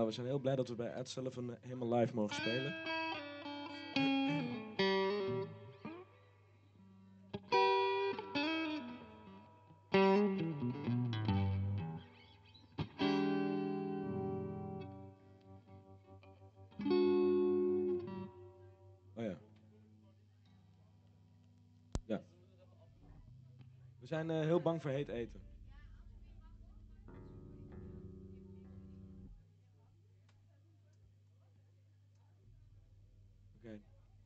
we zijn heel blij dat we bij Ed Sullivan helemaal live mogen spelen. Oh ja. Ja. We zijn eh, heel bang voor heet eten.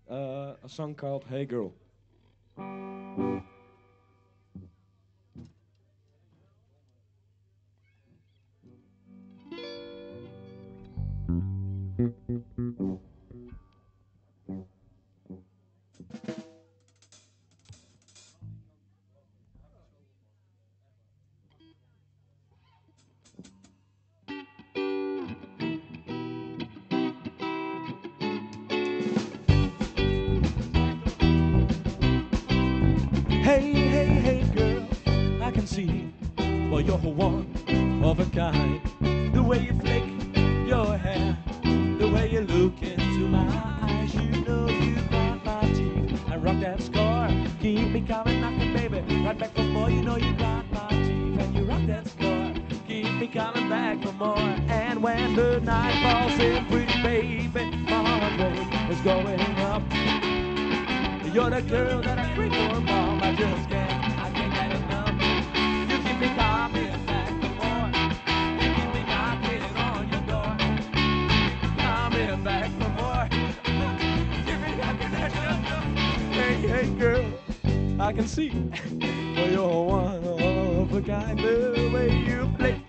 Uh, a song called Hey Girl. Hey, hey, hey, girl, I can see, well, you're one of a kind. The way you flick your hair, the way you look into my eyes, you know you got my teeth. I rock that score, keep me coming, knocking, baby, right back for more. You know you got my teeth, and you rock that score, keep me coming back for more. And when the night falls in, pretty baby, my heart rate is going up. You're the girl that I dream for, mom. I just can't, I can't get enough. You keep me coming back for more. You keep me knocking on your door. Coming back for more. Keep me knocking at. Hey, hey, girl, I can see. You're one of a kind. The way you play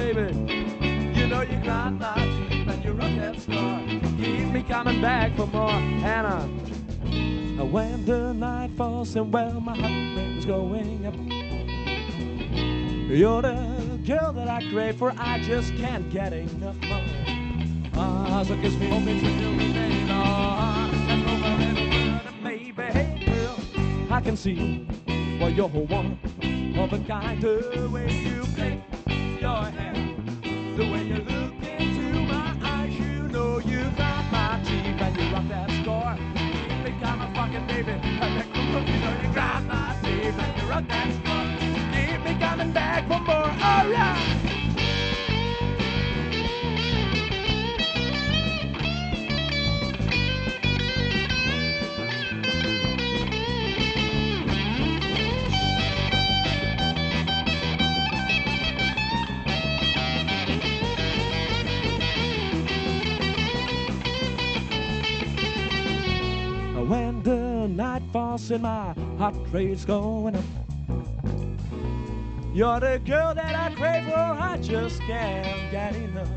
baby. You know you grind teeth, and you rock that score, keep me coming back for more. Uh, when the night falls and well, my heart rate is going up. You're the girl that I crave for, I just can't get enough more. Ah, so kiss me, hold me, me, baby. Ah, and over every word, baby. Hey, girl, I can see, well, you're one of a kind. The way you play your hair, the way you look and my heart rate's going up. You're the girl that I crave for, I just can't get enough.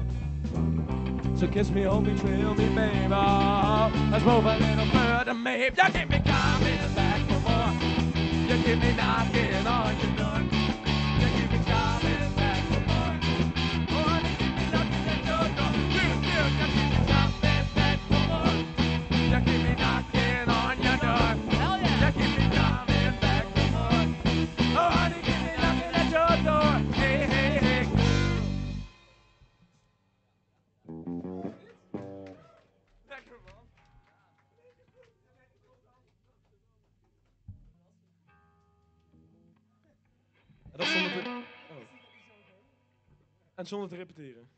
So kiss me, hold me, thrill me, baby. Oh, let's move a little further, babe. You keep me coming back for more. You keep me knocking on your door. En zonder te repeteren.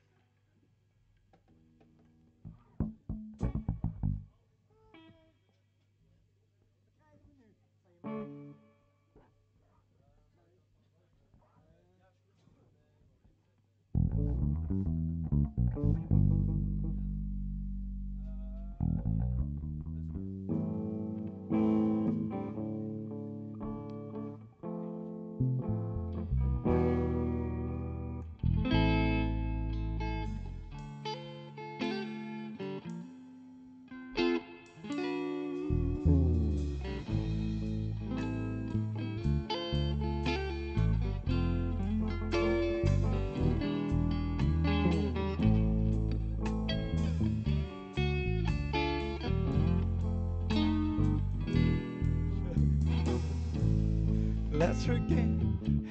Let's forget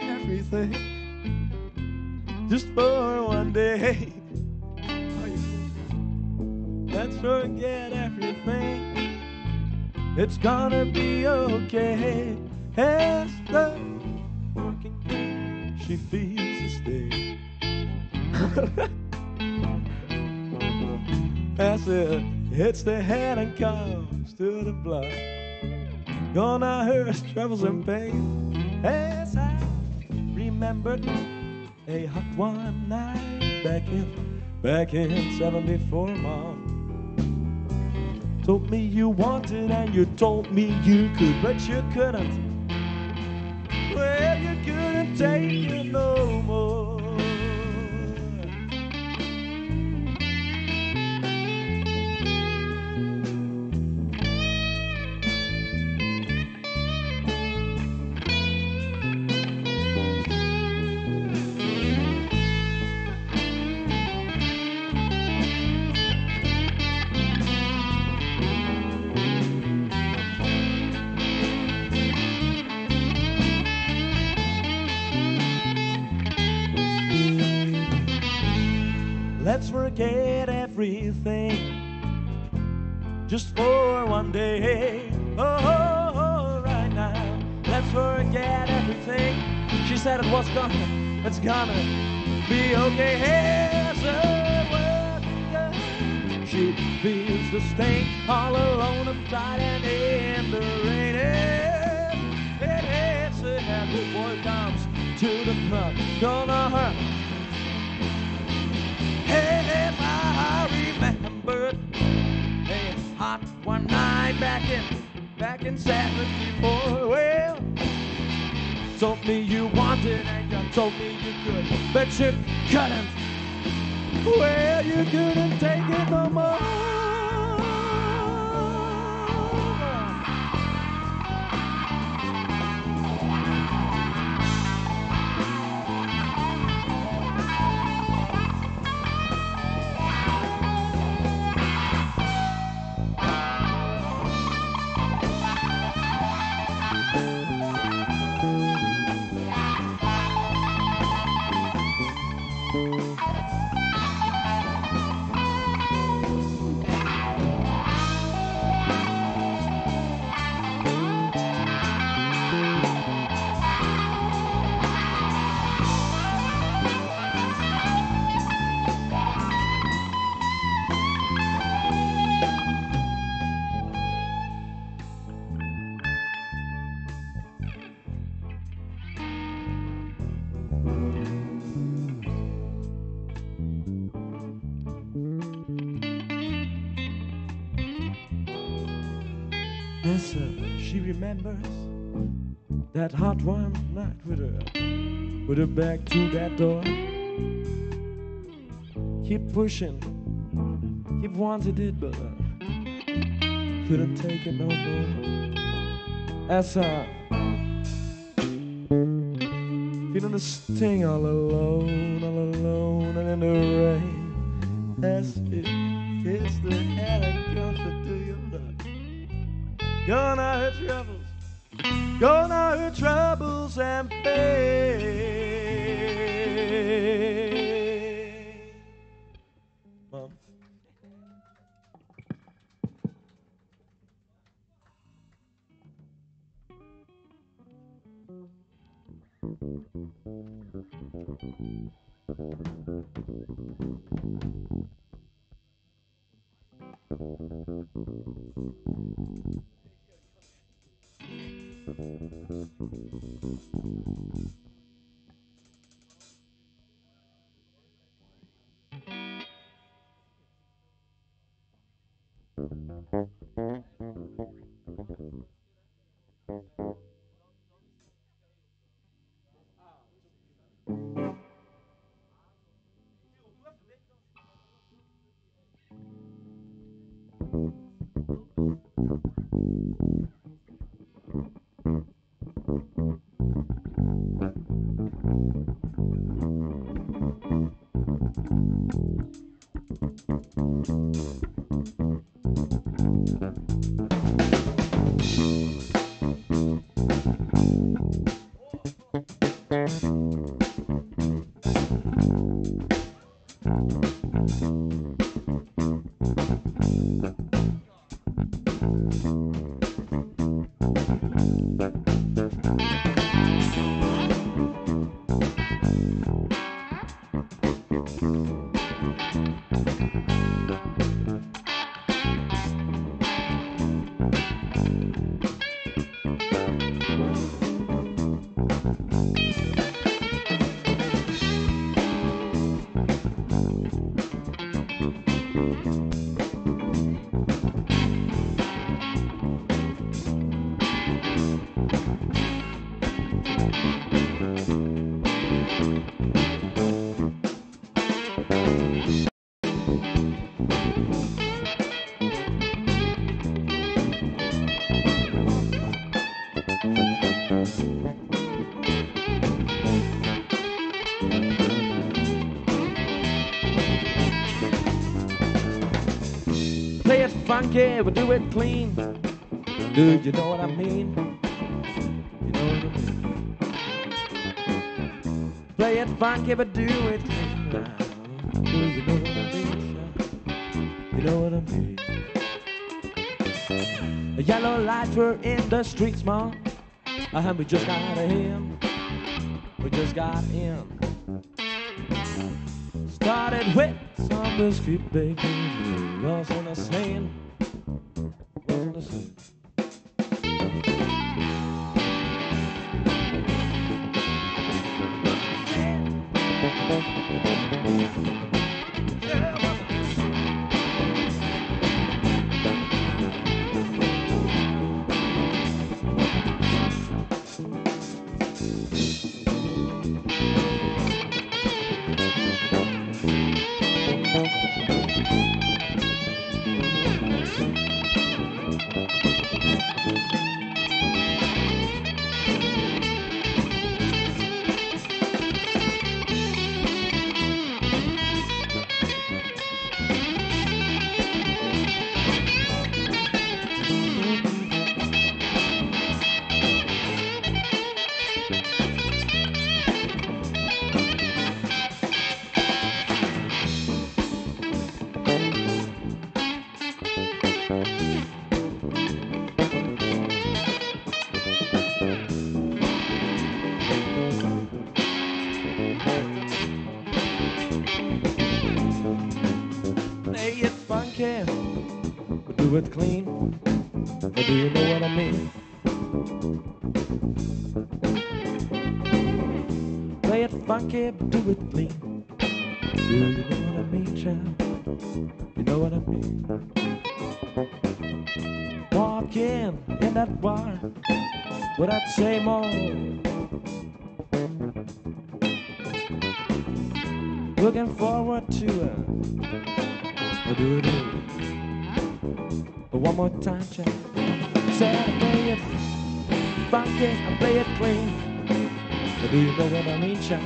everything just for one day. Let's forget everything. It's gonna be okay. As the working day, she feels the stay. As it hits the head and comes to the blood. Gonna hurt troubles and pain. As I remembered a hot one night back in back in 74 mom. Told me you wanted and you told me you could but you couldn't. Well you couldn't take it no more just for one day. Oh, oh, oh, right now, let's forget everything. She said it was gonna, it's gonna be okay. Here's a girl. She feels the sting all alone and tight and in the rain. It hits the head before it comes to the front. Gonna hurt. Hey, if I remembered one night back in back in '74. Well, told me you wanted and you told me you could, but you couldn't. Well, you couldn't take it no more. Remembers that hot one night with her, with her back to that door. Keep pushing, keep wanted it, but couldn't take it no more. As I feeling the sting all alone, all alone, and in the rain. As it hits the Gone are her troubles, gone are her troubles and pain. Mom. Play it funky, but do it clean. Dude, you know what I mean? You know what I mean? Play it funky, but do it clean. Do you know what I mean? You know what I mean? Yellow lights were in the streets, mom. And we just got in. We just got in. Started with some biscuit bacon. Was on a sand. Was on the sand. Play Looking forward to it. Do it. One more time, child. Say I play it funky, I play it clean. Do you know what I mean, child?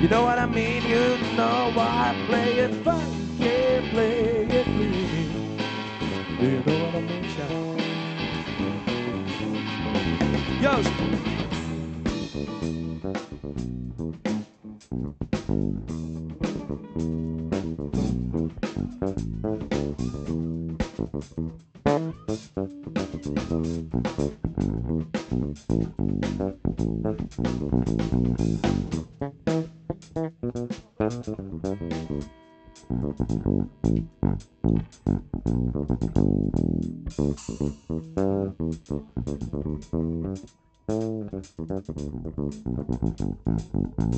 You know what I mean, you know why I play it funky, play it clean. Do you know what I mean, child? Yo, Thank you.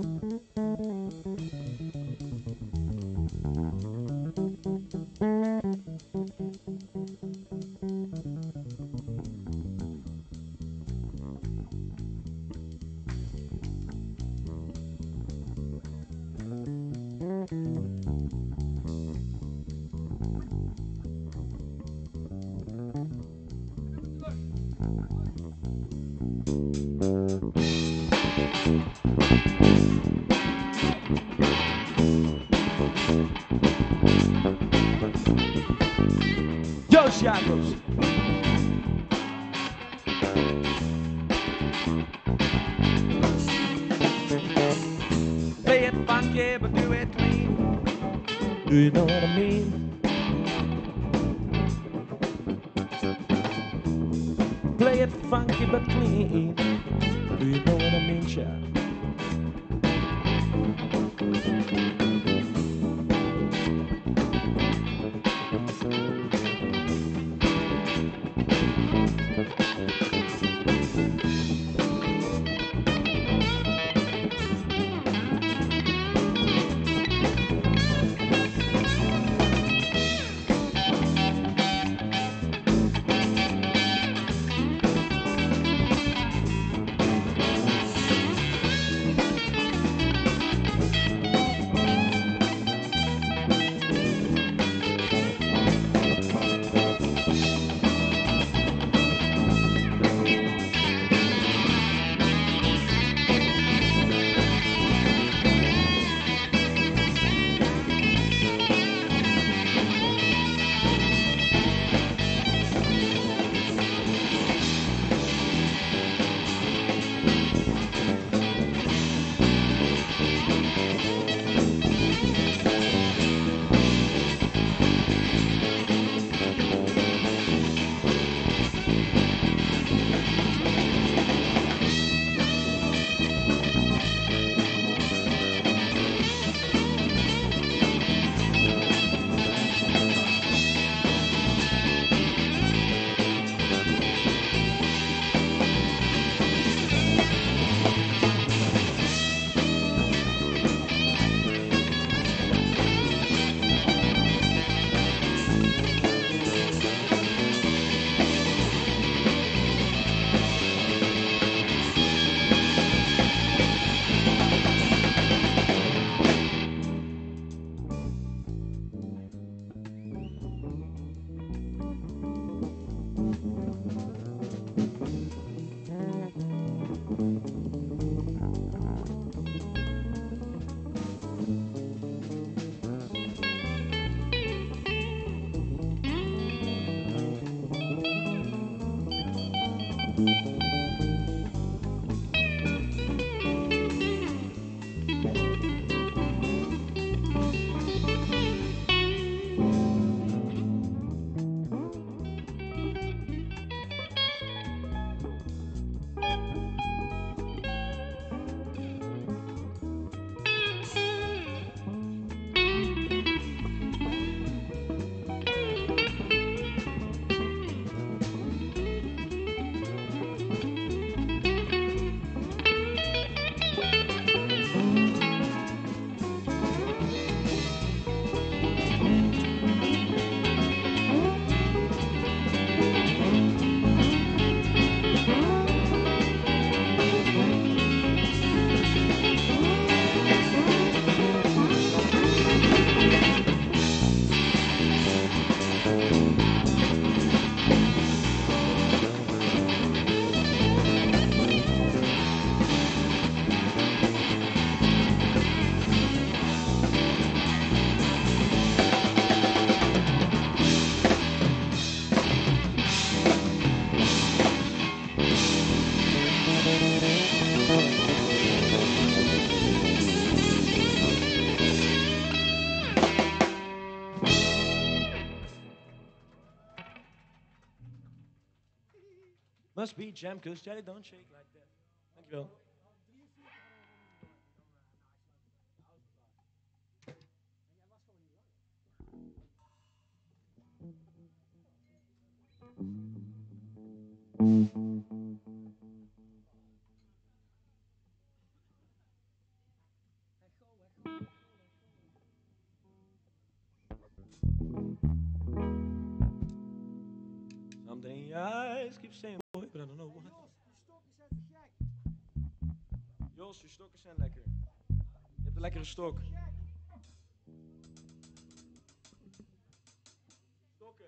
Dos Play it funky, but do it clean. Do you know what I mean? Must be jam, cause Jelly don't shake like that. Dankjewel. Something in your eyes keep saying I don't know what. Jos, je stokken zijn lekker. Je hebt een lekkere stok. Stokken.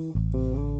Thank